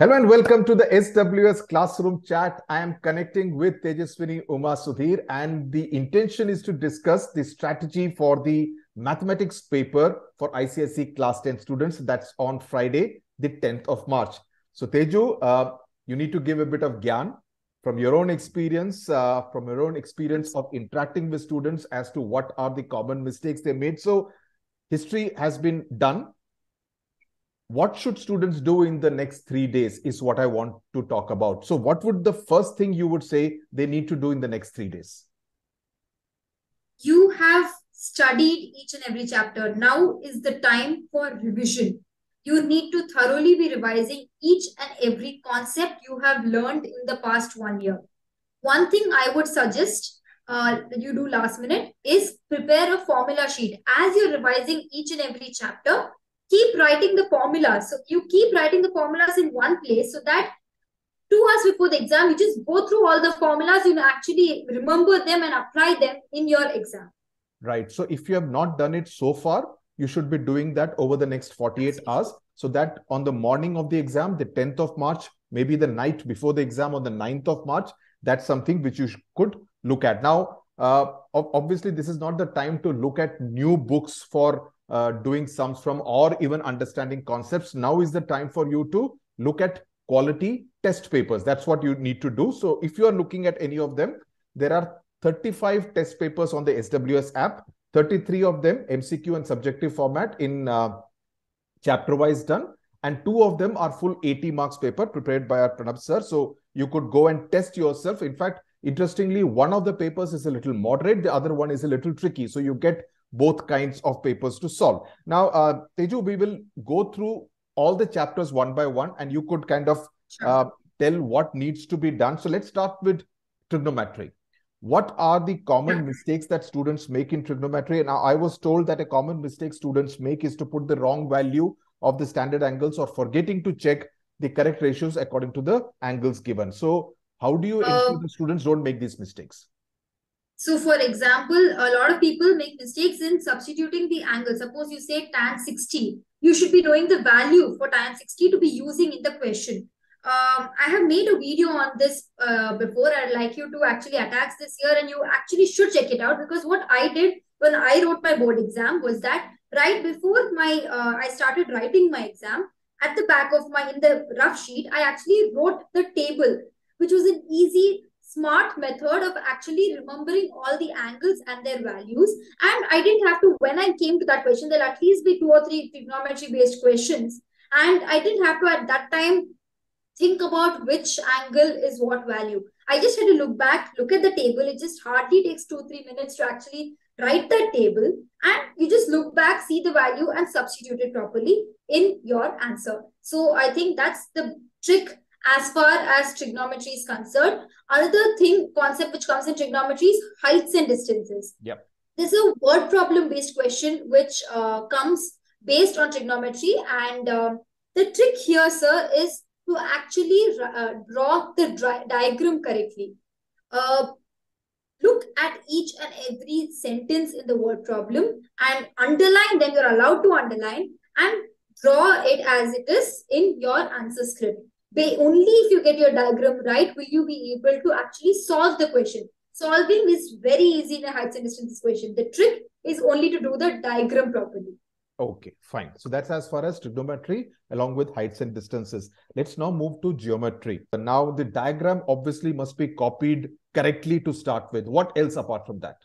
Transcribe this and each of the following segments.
Hello and welcome to the SWS Classroom Chat. I am connecting with Tejaswini Uma Sudhir and the intention is to discuss the strategy for the mathematics paper for ICSE class 10 students. That's on Friday, the 10th of March. So Teju, uh, you need to give a bit of gyan from your own experience, uh, from your own experience of interacting with students as to what are the common mistakes they made. So history has been done what should students do in the next three days is what I want to talk about. So, what would the first thing you would say they need to do in the next three days? You have studied each and every chapter. Now is the time for revision. You need to thoroughly be revising each and every concept you have learned in the past one year. One thing I would suggest uh, you do last minute is prepare a formula sheet. As you're revising each and every chapter, keep writing the formulas. So you keep writing the formulas in one place so that two hours before the exam, you just go through all the formulas, you know, actually remember them and apply them in your exam. Right. So if you have not done it so far, you should be doing that over the next 48 hours so that on the morning of the exam, the 10th of March, maybe the night before the exam on the 9th of March, that's something which you could look at. Now, uh, obviously, this is not the time to look at new books for uh, doing sums from or even understanding concepts. Now is the time for you to look at quality test papers. That's what you need to do. So if you are looking at any of them, there are 35 test papers on the SWS app, 33 of them MCQ and subjective format in uh, chapter wise done. And two of them are full 80 marks paper prepared by our Pranab sir. So you could go and test yourself. In fact, interestingly, one of the papers is a little moderate, the other one is a little tricky. So you get both kinds of papers to solve. Now, uh, Teju, we will go through all the chapters one by one, and you could kind of uh, tell what needs to be done. So let's start with trigonometry. What are the common mistakes that students make in trigonometry? Now, I was told that a common mistake students make is to put the wrong value of the standard angles or forgetting to check the correct ratios according to the angles given. So, how do you ensure uh, the students don't make these mistakes? So for example, a lot of people make mistakes in substituting the angle. Suppose you say tan 60. You should be knowing the value for tan 60 to be using in the question. Um, I have made a video on this uh, before. I'd like you to actually attach this here and you actually should check it out because what I did when I wrote my board exam was that right before my uh, I started writing my exam, at the back of my, in the rough sheet, I actually wrote the table, which was an easy smart method of actually remembering all the angles and their values. And I didn't have to, when I came to that question, there'll at least be two or three trigonometry based questions. And I didn't have to at that time think about which angle is what value. I just had to look back, look at the table. It just hardly takes two, three minutes to actually write that table. And you just look back, see the value and substitute it properly in your answer. So I think that's the trick as far as trigonometry is concerned. Another thing, concept which comes in trigonometry is heights and distances. Yep. This is a word problem based question which uh, comes based on trigonometry. And uh, the trick here, sir, is to actually uh, draw the diagram correctly. Uh, look at each and every sentence in the word problem and underline them. You're allowed to underline and draw it as it is in your answer script only if you get your diagram right will you be able to actually solve the question. Solving is very easy in a heights and distances question. The trick is only to do the diagram properly. Okay, fine. So that's as far as trigonometry along with heights and distances. Let's now move to geometry. Now the diagram obviously must be copied correctly to start with. What else apart from that?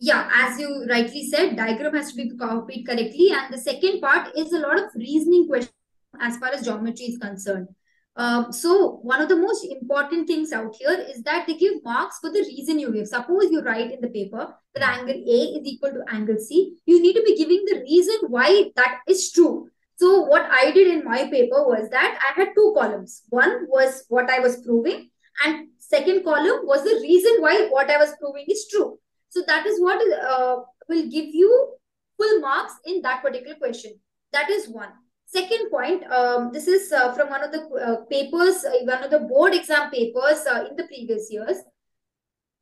Yeah, as you rightly said, diagram has to be copied correctly. And the second part is a lot of reasoning questions as far as geometry is concerned. Um, so one of the most important things out here is that they give marks for the reason you give. Suppose you write in the paper that angle A is equal to angle C. You need to be giving the reason why that is true. So what I did in my paper was that I had two columns. One was what I was proving and second column was the reason why what I was proving is true. So that is what uh, will give you full marks in that particular question. That is one. Second point, um, this is uh, from one of the uh, papers, uh, one of the board exam papers uh, in the previous years.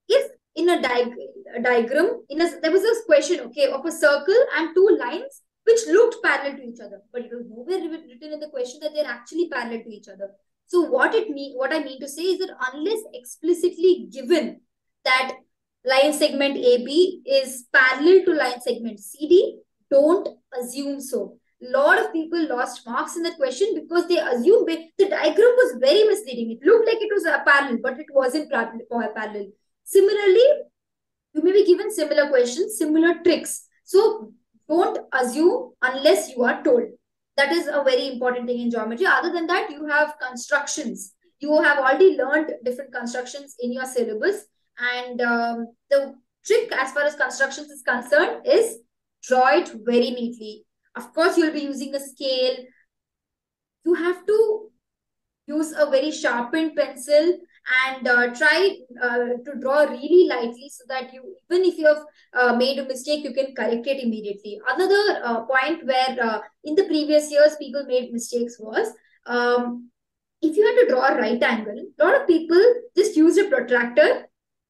If in a, diag a diagram, in a, there was this question, okay, of a circle and two lines which looked parallel to each other, but it was nowhere written in the question that they're actually parallel to each other. So what it mean, what I mean to say is that unless explicitly given that line segment AB is parallel to line segment CD, don't assume so. Lot of people lost marks in that question because they assumed the diagram was very misleading. It looked like it was a parallel, but it wasn't parallel. Similarly, you may be given similar questions, similar tricks. So don't assume unless you are told. That is a very important thing in geometry. Other than that, you have constructions. You have already learned different constructions in your syllabus. And um, the trick as far as constructions is concerned is draw it very neatly. Of course, you'll be using a scale. You have to use a very sharpened pencil and uh, try uh, to draw really lightly so that you even if you have uh, made a mistake you can correct it immediately another uh, point where uh, in the previous years people made mistakes was um, if you had to draw a right angle a lot of people just used a protractor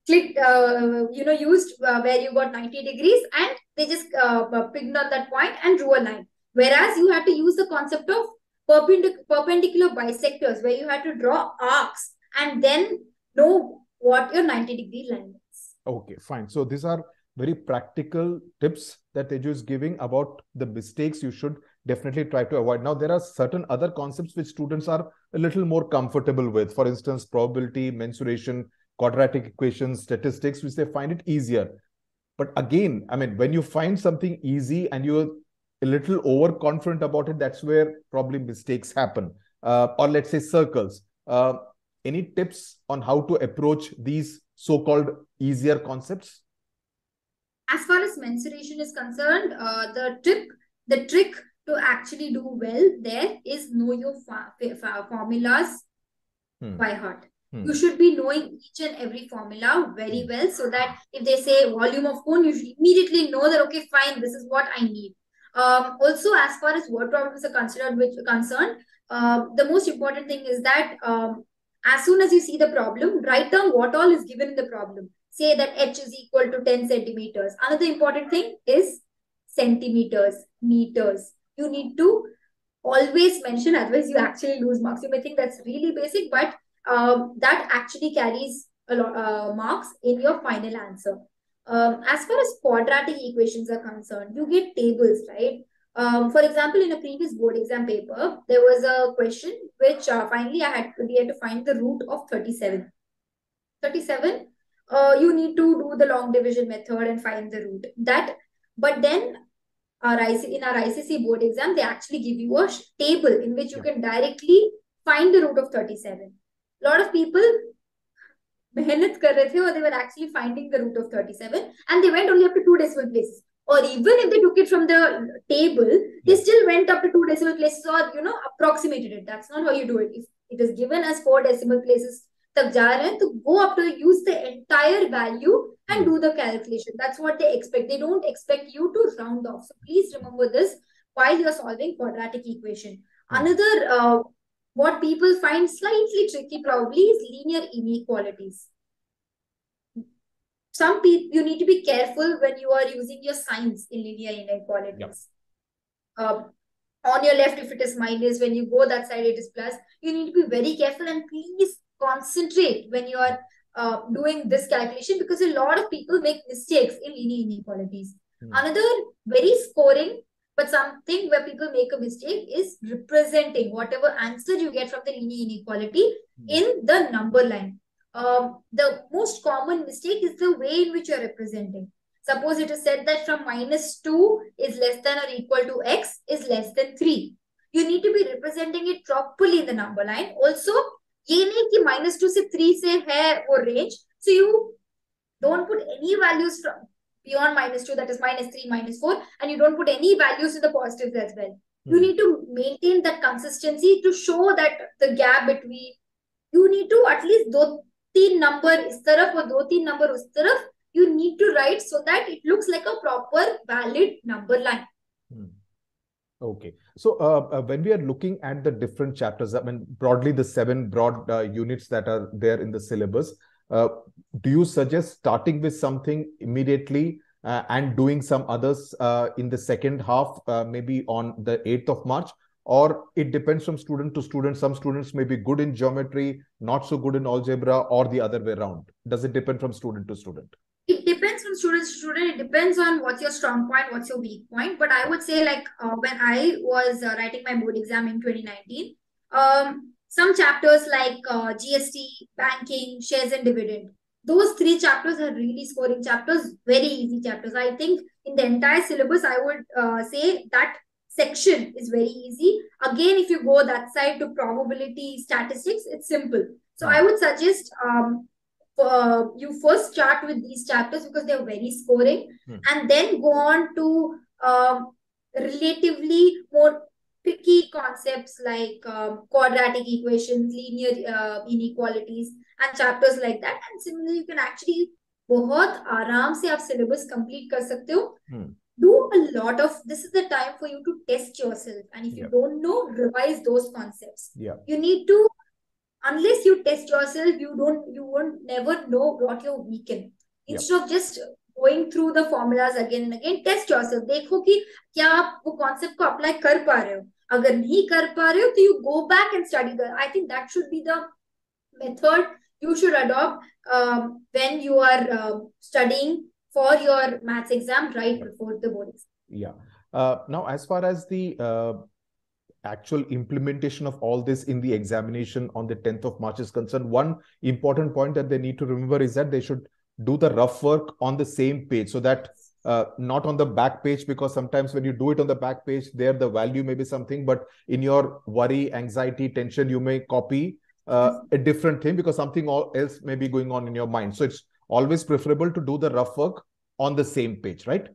clicked uh, you know used where you got 90 degrees and they just picked on that point and drew a line whereas you had to use the concept of perpendic- perpendicular bisectors where you had to draw arcs and then know what your 90 degree line is. Okay, fine. So these are very practical tips that Teju is giving about the mistakes you should definitely try to avoid. Now, there are certain other concepts which students are a little more comfortable with. For instance, probability, mensuration, quadratic equations, statistics, which they find it easier. But again, I mean, when you find something easy and you're a little overconfident about it, that's where probably mistakes happen. Uh, or let's say circles. Uh, any tips on how to approach these so-called easier concepts? As far as mensuration is concerned, uh, the trick the trick to actually do well there is know your formulas hmm. by heart. Hmm. You should be knowing each and every formula very hmm. well so that if they say volume of cone, you should immediately know that, okay, fine, this is what I need. Um, also, as far as word problems are considered, which concerned, uh, the most important thing is that um, as soon as you see the problem, write down what all is given in the problem. Say that h is equal to 10 centimeters. Another important thing is centimeters, meters. You need to always mention, otherwise you actually lose marks. You may think that's really basic, but um, that actually carries a lot uh, marks in your final answer. Um, as far as quadratic equations are concerned, you get tables, right? Um, for example, in a previous board exam paper, there was a question which uh, finally I had to, we had to find the root of 37. 37, uh, you need to do the long division method and find the root. That, but then our IC, in our ICSE board exam, they actually give you a table in which you can directly find the root of 37 lot of people mehnat kar rahe the or they were actually finding the root of 37 and they went only up to two decimal places. Or even if they took it from the table they still went up to two decimal places or you know approximated it. That's not how you do it. If it is given as four decimal places tak ja rahe to go up to use the entire value and hmm. do the calculation. That's what they expect. They don't expect you to round off. So please remember this while you're solving quadratic equation. Hmm. Another uh, what people find slightly tricky probably is linear inequalities some people you need to be careful when you are using your signs in linear inequalities. Yep. Um, on your left, if it is minus, when you go that side, it is plus. You need to be very careful and please concentrate when you are uh, doing this calculation because a lot of people make mistakes in linear inequalities. Mm. Another very scoring, but something where people make a mistake is representing whatever answer you get from the linear inequality mm. in the number line um, the most common mistake is the way in which you're representing. Suppose it is said that from minus 2 is less than or equal to x is less than 3. You need to be representing it properly in the number line. Also, ये नहीं कि minus 2 से 3 से है वो range. So you don't put any values from beyond minus 2 that is minus 3, minus 4 and you don't put any values in the positives as well. You hmm. need to maintain that consistency to show that the gap between you need to at least दो तीन number इस तरफ और दो तीन number उस तरफ you need to write so that it looks like a proper valid number line hmm. okay so uh, uh, when we are looking at the different chapters i mean broadly the seven broad uh, units that are there in the syllabus uh, do you suggest starting with something immediately uh, and doing some others uh, in the second half, uh, maybe on the 8th of March? Or it depends from student to student. Some students may be good in geometry, not so good in algebra, or the other way around. Does it depend from student to student? It depends from student to student. It depends on what's your strong point, what's your weak point. But I would say, like uh, when I was writing my board exam in 2019, um, some chapters like uh, GST, banking, shares and dividend, those three chapters are really scoring chapters, very easy chapters. I think in the entire syllabus, I would uh, say that section is very easy. Again, if you go that side to probability statistics, it's simple. So I would suggest um, uh, you first start with these chapters because they're very scoring hmm. and then go on to um, relatively more tricky concepts like um, quadratic equations, linear uh, inequalities, and chapters like that. And similarly, you can actually बहुत आराम से आप syllabus complete कर सकते हो. Hmm. Do a lot of this is the time for you to test yourself, and if you don't know, revise those concepts. Yeah. You need to, unless you test yourself, you don't, you won't never know what you're weak in. Instead yep. of just going through the formulas again and again test yourself देखो कि क्या आप वो concept को apply कर पा रहे हो अगर नहीं कर पा रहे हो तो you go back and study the I think that should be the method you should adopt um, when you are uh, studying for your maths exam right before the board exam. Yeah. Uh, now, as far as the uh, actual implementation of all this in the examination on the 10th of March is concerned, one important point that they need to remember is that they should do the rough work on the same page so that uh, not on the back page because sometimes when you do it on the back page there the value may be something but in your worry anxiety tension you may copy uh, a different thing because something else may be going on in your mind so it's always preferable to do the rough work on the same page right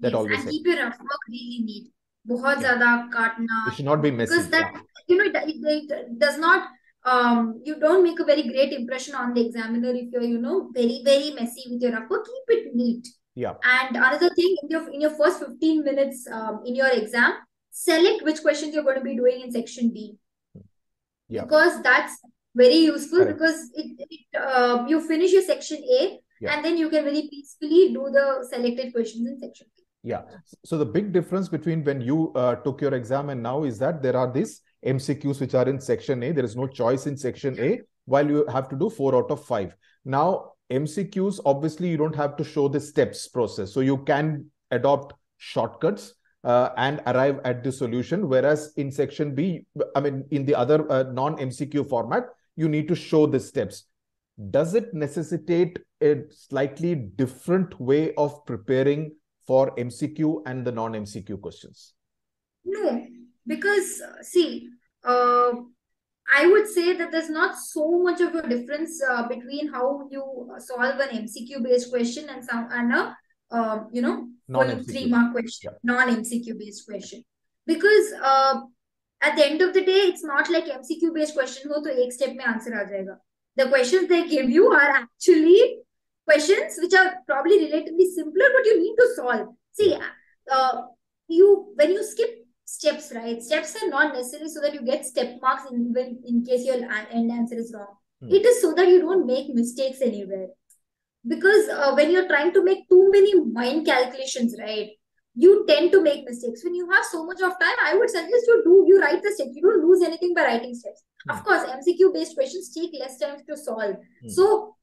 that yes, always and keep your rough work really neat बहुत ज्यादा काटना it should not be messy because that yeah. you know it, it, it does not um, you don't make a very great impression on the examiner if you're, you know, very, very messy with your upper. Keep it neat. Yeah. And another thing, in your in your first 15 minutes um, in your exam, select which questions you're going to be doing in section B. Yeah. Because that's very useful Correct. because it, it uh, you finish your section A yeah. and then you can very peacefully do the selected questions in section B. Yeah. So the big difference between when you uh, took your exam and now is that there are these MCQs which are in section A. There is no choice in section A, while you have to do four out of five. Now, MCQs, obviously, you don't have to show the steps process. So you can adopt shortcuts uh, and arrive at the solution. Whereas in section B, I mean, in the other uh, non-MCQ format, you need to show the steps. Does it necessitate a slightly different way of preparing for MCQ and the non-MCQ questions? No, because uh, see uh, i would say that there's not so much of a difference uh, between how you solve an mcq based question and some and a uh, you know three mark question yeah. non mcq based question. Because uh, at the end of the day it's not like mcq based question ho to ek step mein answer aa jayega the questions they give you are actually questions which are probably relatively simpler but you need to solve. See uh, you when you skip steps, right? Steps are not necessary so that you get step marks in, in case your end answer is wrong. Hmm. It is so that you don't make mistakes anywhere. Because uh, when you're trying to make too many mind calculations, right? You tend to make mistakes. When you have so much of time, I would suggest you do you write the steps. You don't lose anything by writing steps. Hmm. Of course, MCQ based questions take less time to solve. Hmm. So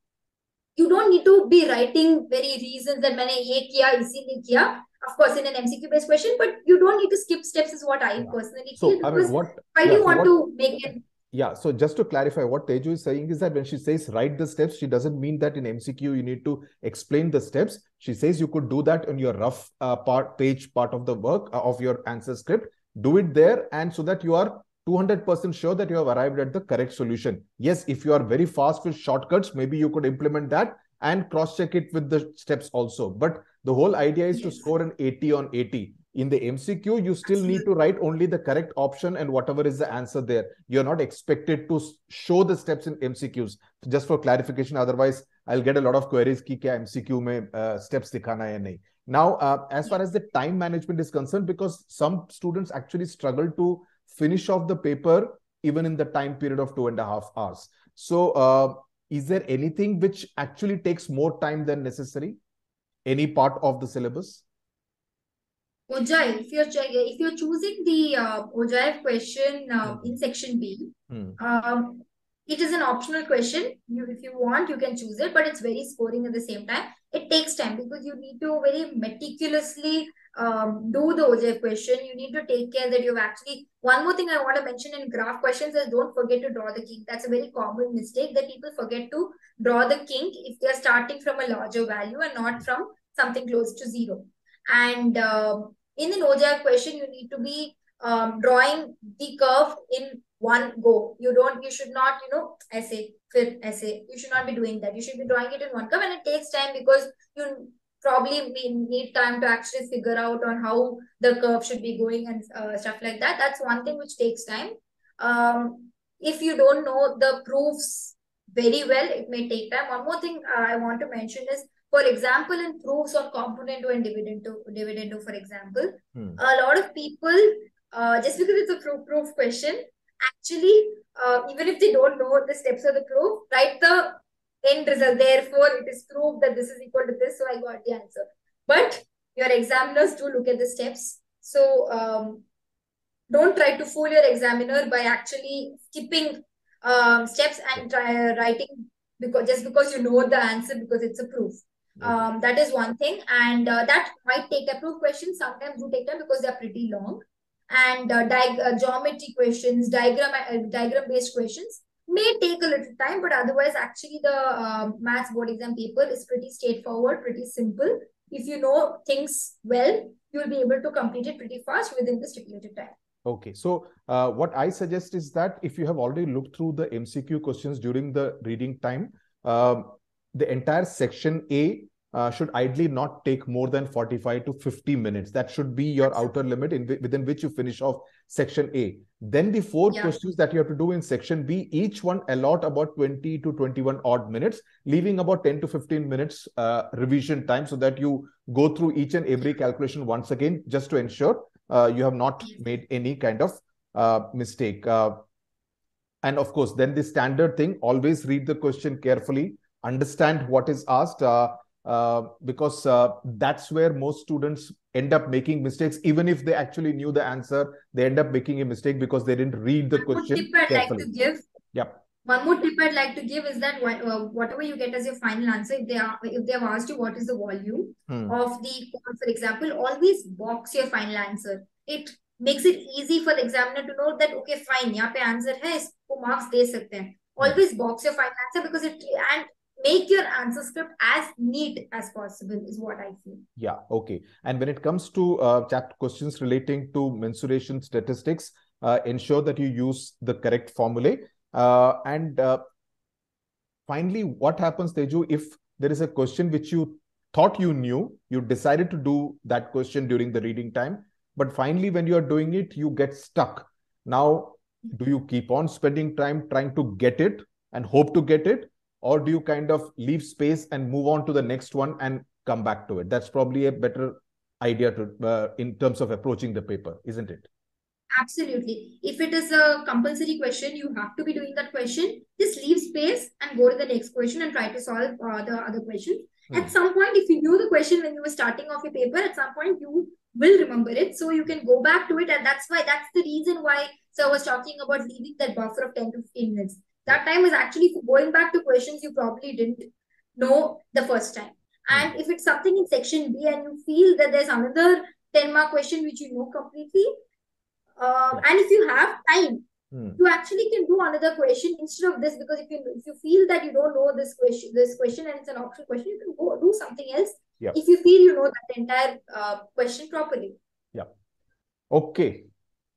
you don't need to be writing very reasons that मैंने ये किया इसीलिए किया of course in an mcq based question but you don't need to skip steps is what i yeah. personally so, feel I mean, what, why yeah, do you so want what, to make it yeah so just to clarify what teju is saying is that when she says write the steps she doesn't mean that in mcq you need to explain the steps she says you could do that on your rough uh, part page part of the work uh, of your answer script do it there and so that you are 200% sure that you have arrived at the correct solution yes if you are very fast with shortcuts maybe you could implement that and cross check it with the steps also but the whole idea is yes. to score an 80 on 80. In the MCQ, you still Absolutely. need to write only the correct option and whatever is the answer there. You're not expected to show the steps in MCQs. Just for clarification, otherwise I'll get a lot of queries ki kya MCQ mein uh, steps dikhana hai nahi. Now, uh, as far as the time management is concerned, because some students actually struggle to finish off the paper even in the time period of two and a half hours. So, uh, is there anything which actually takes more time than necessary? any part of the syllabus? Ogive, if you're if you're choosing the uh, ogive question uh, Hmm. in section B, Hmm. um, it is an optional question. You, if you want, you can choose it, but it's very scoring at the same time. It takes time because you need to very meticulously um, do the ogive question. You need to take care that you've actually. One more thing I want to mention in graph questions is don't forget to draw the kink. That's a very common mistake that people forget to draw the kink if they're starting from a larger value and not from something close to zero. And um, in an ogive question, you need to be um, drawing the curve in one go. You don't, you should not, you know, essay, fit, essay. You should not be doing that. You should be drawing it in one curve and it takes time because you probably need time to actually figure out on how the curve should be going and uh, stuff like that. That's one thing which takes time. Um, if you don't know the proofs very well, it may take time. One more thing uh, I want to mention is, for example, in proofs on componendo and dividendo, dividendo, for example, Hmm. a lot of people, uh, just because it's a proof, proof question, actually, uh, even if they don't know the steps of the proof, write the end result. Therefore, it is proved that this is equal to this, so I got the answer. But your examiners do look at the steps. So um, don't try to fool your examiner by actually skipping um, steps and try writing because just because you know the answer because it's a proof. Um, that is one thing, and uh, that might take a proof questions. Sometimes do take time because they are pretty long, and uh, uh, geometry questions, diagram uh, diagram based questions may take a little time, but otherwise, actually, the uh, maths board exam paper is pretty straightforward, pretty simple. If you know things well, you will be able to complete it pretty fast within the stipulated time. Okay, so uh, what I suggest is that if you have already looked through the MCQ questions during the reading time, um, the entire section A uh, should ideally not take more than 45 to 50 minutes. That should be your outer limit in within which you finish off section A. Then the four Yeah. questions that you have to do in section B, each one allot about 20 to 21 odd minutes, leaving about 10 to 15 minutes uh, revision time so that you go through each and every calculation once again, just to ensure uh, you have not made any kind of uh, mistake. Uh, and of course, then the standard thing, always read the question carefully, understand what is asked, uh, uh, because uh, that's where most students end up making mistakes. Even if they actually knew the answer, they end up making a mistake because they didn't read the One more question tip I'd like carefully. to give. Yep. One more tip I'd like to give is that wha- uh, whatever you get as your final answer, if they are if they have asked you what is the volume Hmm. of the code, for example, always box your final answer. It makes it easy for the examiner to know that okay, fine, यहाँ पे answer है, इसको marks दे सकते हैं. Always box your final answer because it and make your answer script as neat as possible is what I feel. Yeah, okay. And when it comes to uh, chapter questions relating to mensuration statistics, uh, ensure that you use the correct formulae. Uh, and uh, finally, what happens, Teju, if there is a question which you thought you knew, you decided to do that question during the reading time, but finally, when you are doing it, you get stuck. Now, do you keep on spending time trying to get it and hope to get it? Or do you kind of leave space and move on to the next one and come back to it? That's probably a better idea to uh, in terms of approaching the paper, isn't it? Absolutely. If it is a compulsory question, you have to be doing that question. Just leave space and go to the next question and try to solve uh, the other question. Hmm. At some point, if you knew the question when you were starting off your paper, at some point you will remember it. So you can go back to it. And that's why that's the reason why Sir was talking about leaving that buffer of 10 to 15 minutes. That time is actually going back to questions you probably didn't know the first time. And if it's something in section B and you feel that there's another 10 mark question which you know completely, uh, Yeah. and if you have time, Hmm. you actually can do another question instead of this because if you if you feel that you don't know this question this question and it's an optional question, you can go do something else. Yeah. If you feel you know that entire uh, question properly. Yeah. Okay.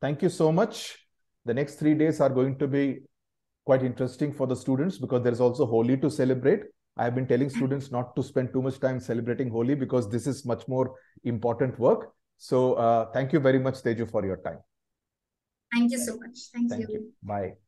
Thank you so much. The next three days are going to be quite interesting for the students because there's also Holi to celebrate. I have been telling students not to spend too much time celebrating Holi because this is much more important work. So uh, thank you very much, Teju, for your time. Thank you so much. Thank, Thank you. you. Bye.